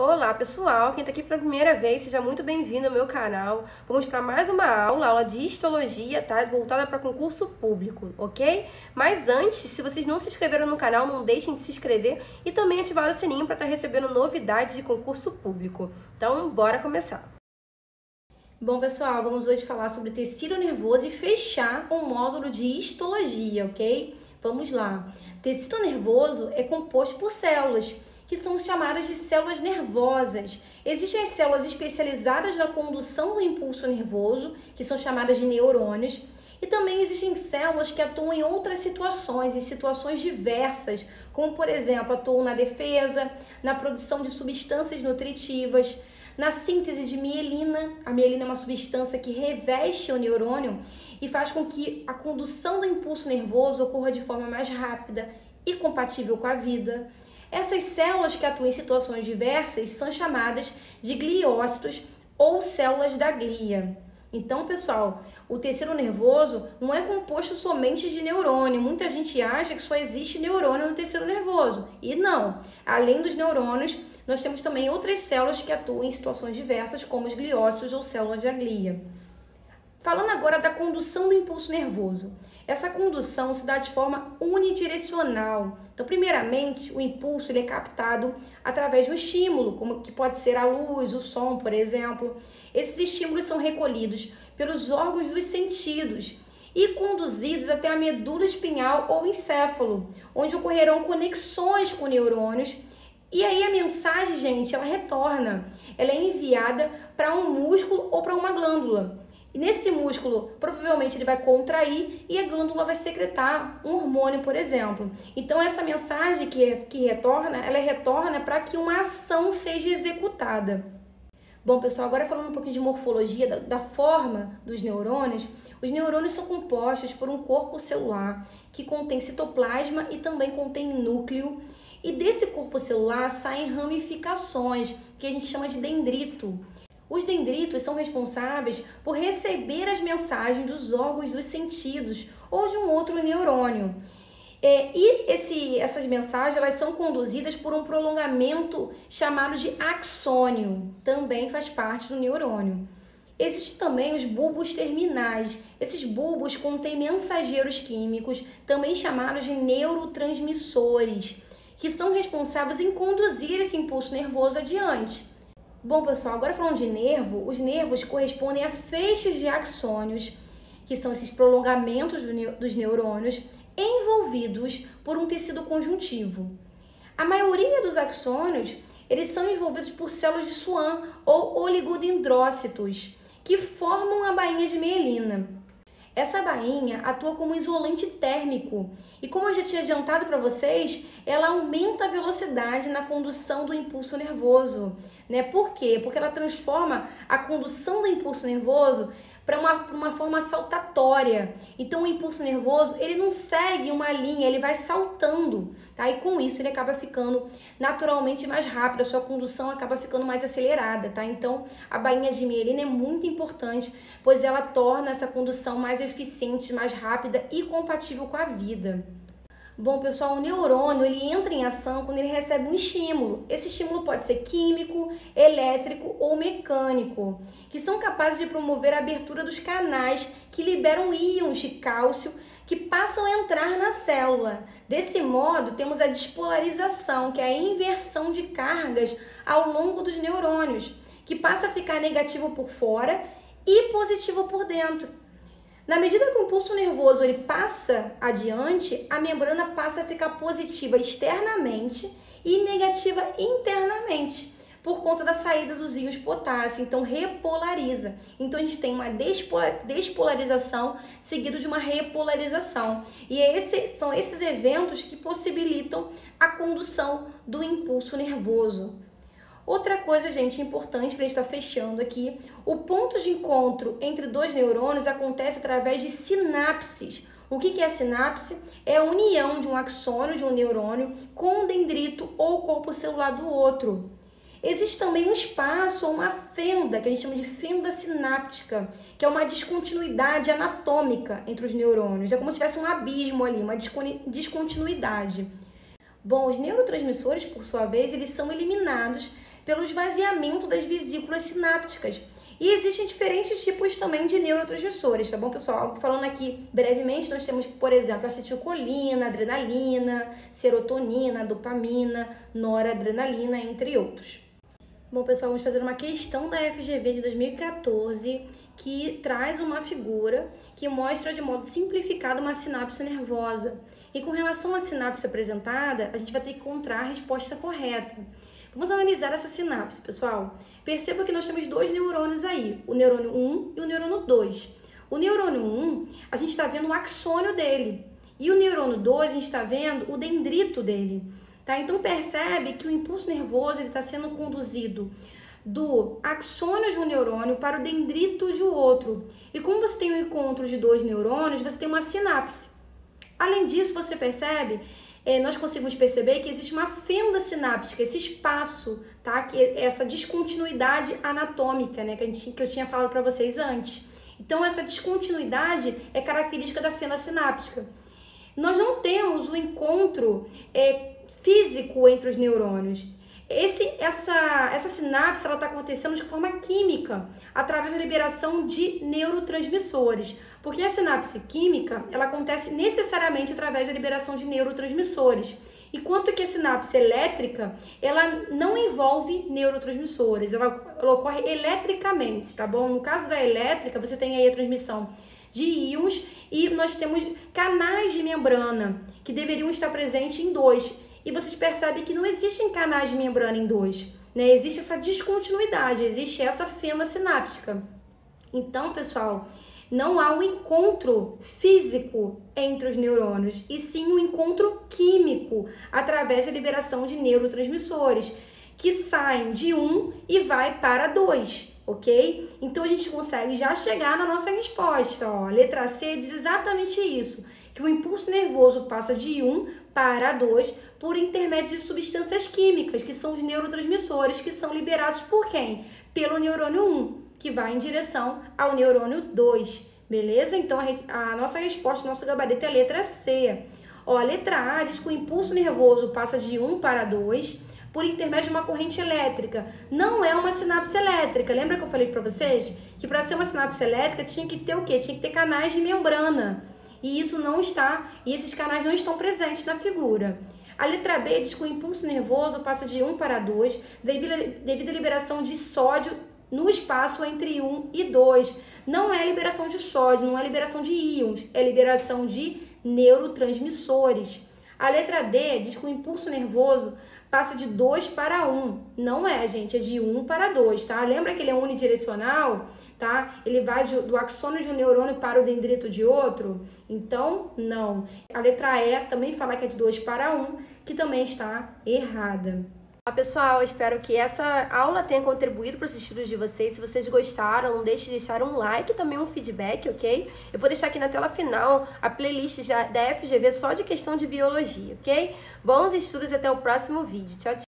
Olá pessoal, quem está aqui pela primeira vez, seja muito bem-vindo ao meu canal. Vamos para mais uma aula, aula de histologia, tá? Voltada para concurso público, ok? Mas antes, se vocês não se inscreveram no canal, não deixem de se inscrever e também ativar o sininho para estar tá recebendo novidades de concurso público. Então, bora começar! Bom, pessoal, vamos hoje falar sobre tecido nervoso e fechar o módulo de histologia, ok? Vamos lá. Tecido nervoso é composto por células que são chamadas de células nervosas. Existem as células especializadas na condução do impulso nervoso, que são chamadas de neurônios, e também existem células que atuam em outras situações, em situações diversas, como por exemplo, atuam na defesa, na produção de substâncias nutritivas, na síntese de mielina. A mielina é uma substância que reveste o neurônio e faz com que a condução do impulso nervoso ocorra de forma mais rápida e compatível com a vida. Essas células que atuam em situações diversas são chamadas de gliócitos ou células da glia. Então, pessoal, o tecido nervoso não é composto somente de neurônio. Muita gente acha que só existe neurônio no tecido nervoso. E não. Além dos neurônios, nós temos também outras células que atuam em situações diversas, como os gliócitos ou células da glia. Falando agora da condução do impulso nervoso. Essa condução se dá de forma unidirecional. Então, primeiramente, o impulso ele é captado através de um estímulo, como que pode ser a luz, o som, por exemplo. Esses estímulos são recolhidos pelos órgãos dos sentidos e conduzidos até a medula espinhal ou encéfalo, onde ocorrerão conexões com neurônios. E aí a mensagem, gente, ela retorna. Ela é enviada para um músculo ou para uma glândula. E nesse músculo, provavelmente ele vai contrair e a glândula vai secretar um hormônio, por exemplo. Então essa mensagem que, que retorna, ela retorna para que uma ação seja executada. Bom, pessoal, agora falando um pouquinho de morfologia, da, da forma dos neurônios, os neurônios são compostos por um corpo celular que contém citoplasma e também contém núcleo. E desse corpo celular saem ramificações, que a gente chama de dendrito. Os dendritos são responsáveis por receber as mensagens dos órgãos dos sentidos ou de um outro neurônio. É, e esse, essas mensagens elas são conduzidas por um prolongamento chamado de axônio, também faz parte do neurônio. Existem também os bulbos terminais. Esses bulbos contêm mensageiros químicos, também chamados de neurotransmissores, que são responsáveis em conduzir esse impulso nervoso adiante. Bom, pessoal, agora falando de nervo, os nervos correspondem a feixes de axônios, que são esses prolongamentos dos neurônios envolvidos por um tecido conjuntivo. A maioria dos axônios, eles são envolvidos por células de Schwann ou oligodendrócitos, que formam a bainha de mielina. Essa bainha atua como isolante térmico e, como eu já tinha adiantado para vocês, ela aumenta a velocidade na condução do impulso nervoso. Né? Por quê? Porque ela transforma a condução do impulso nervoso para uma, uma forma saltatória. Então o impulso nervoso, ele não segue uma linha, ele vai saltando, tá? E com isso ele acaba ficando naturalmente mais rápido, a sua condução acaba ficando mais acelerada, tá? Então a bainha de mielina é muito importante, pois ela torna essa condução mais eficiente, mais rápida e compatível com a vida. Bom, pessoal, o neurônio ele entra em ação quando ele recebe um estímulo. Esse estímulo pode ser químico, elétrico ou mecânico, que são capazes de promover a abertura dos canais que liberam íons de cálcio que passam a entrar na célula. Desse modo, temos a despolarização, que é a inversão de cargas ao longo dos neurônios, que passa a ficar negativo por fora e positivo por dentro. Na medida que o impulso nervoso ele passa adiante, a membrana passa a ficar positiva externamente e negativa internamente, por conta da saída dos íons potássio, então repolariza. Então a gente tem uma despolarização seguido de uma repolarização. E esses, são esses eventos que possibilitam a condução do impulso nervoso. Outra coisa, gente, importante para a gente estar tá fechando aqui, o ponto de encontro entre dois neurônios acontece através de sinapses. O que é sinapse? É a união de um axônio de um neurônio com um dendrito ou corpo celular do outro. Existe também um espaço ou uma fenda, que a gente chama de fenda sináptica, que é uma descontinuidade anatômica entre os neurônios. É como se tivesse um abismo ali, uma descontinuidade. Bom, os neurotransmissores, por sua vez, eles são eliminados pelo esvaziamento das vesículas sinápticas. E existem diferentes tipos também de neurotransmissores, tá bom, pessoal? Falando aqui brevemente, nós temos, por exemplo, acetilcolina, adrenalina, serotonina, dopamina, noradrenalina, entre outros. Bom, pessoal, vamos fazer uma questão da FGV de 2014 que traz uma figura que mostra de modo simplificado uma sinapse nervosa. E com relação à sinapse apresentada, a gente vai ter que encontrar a resposta correta. Vamos analisar essa sinapse, pessoal. Perceba que nós temos dois neurônios aí, o neurônio 1 e o neurônio 2. O neurônio 1, a gente está vendo o axônio dele. E o neurônio 2, a gente está vendo o dendrito dele. Tá? Então percebe que o impulso nervoso está sendo conduzido do axônio de um neurônio para o dendrito de outro. E como você tem o um encontro de dois neurônios, você tem uma sinapse. Além disso, você percebe, é, nós conseguimos perceber que existe uma fenda sináptica, esse espaço, tá? Que é essa descontinuidade anatômica, né? Que, a gente, que eu tinha falado para vocês antes. Então, essa descontinuidade é característica da fenda sináptica. Nós não temos o um encontro é, físico entre os neurônios. Esse, essa, essa sinapse está acontecendo de forma química, através da liberação de neurotransmissores. Porque a sinapse química, ela acontece necessariamente através da liberação de neurotransmissores. Enquanto que a sinapse elétrica, ela não envolve neurotransmissores, ela, ela ocorre eletricamente, tá bom? No caso da elétrica, você tem aí a transmissão de íons e nós temos canais de membrana que deveriam estar presentes em dois e vocês percebem que não existem canais de membrana em dois. Né? Existe essa descontinuidade, existe essa fenda sináptica. Então, pessoal, não há um encontro físico entre os neurônios, e sim um encontro químico através da liberação de neurotransmissores que saem de um e vai para dois, ok? Então a gente consegue já chegar na nossa resposta. Ó. A letra C diz exatamente isso que o impulso nervoso passa de 1 para 2 por intermédio de substâncias químicas, que são os neurotransmissores, que são liberados por quem? Pelo neurônio 1, que vai em direção ao neurônio 2. Beleza? Então a, a nossa resposta, nosso gabarito é a letra C. Ó, a letra A diz que o impulso nervoso passa de 1 para 2 por intermédio de uma corrente elétrica. Não é uma sinapse elétrica. Lembra que eu falei para vocês que para ser uma sinapse elétrica tinha que ter o quê? Tinha que ter canais de membrana e isso não está, e esses canais não estão presentes na figura. A letra B diz que o impulso nervoso passa de 1 para 2 devido, à liberação de sódio no espaço entre 1 e 2. Não é liberação de sódio, não é liberação de íons, é liberação de neurotransmissores. A letra D diz que o impulso nervoso passa de 2 para 1. Não é, gente, é de 1 para 2, tá? Lembra que ele é unidirecional, tá? Ele vai do axônio de um neurônio para o dendrito de outro? Então, não. A letra E também fala que é de 2 para 1, que também está errada. Pessoal, espero que essa aula tenha contribuído para os estudos de vocês. Se vocês gostaram, não deixe de deixar um like e também um feedback, ok? Eu vou deixar aqui na tela final a playlist da FGV só de questão de biologia, ok? Bons estudos e até o próximo vídeo. Tchau, tchau!